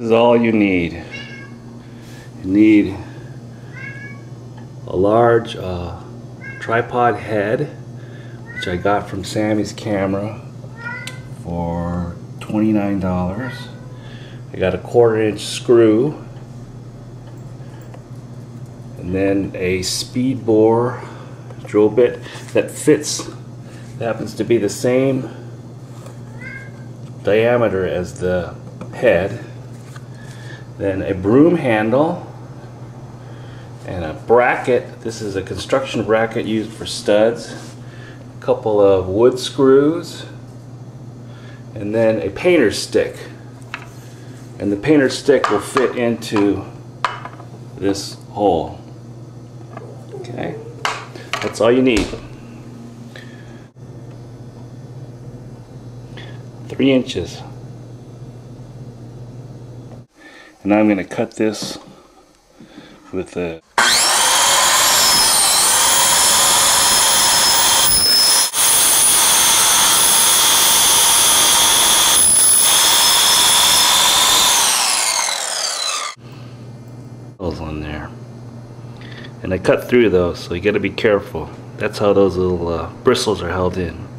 This is all you need. You need a large uh, tripod head, which I got from Samy's camera for $29. I got a quarter inch screw and then a speed bore drill bit that fits happens to be the same diameter as the head then a broom handle and a bracket. This is a construction bracket used for studs a couple of wood screws and then a painter's stick. And the painter's stick will fit into this hole. Okay? That's all you need. Three inches and I'm going to cut this with a on there. And I cut through those so you got to be careful. That's how those little uh, bristles are held in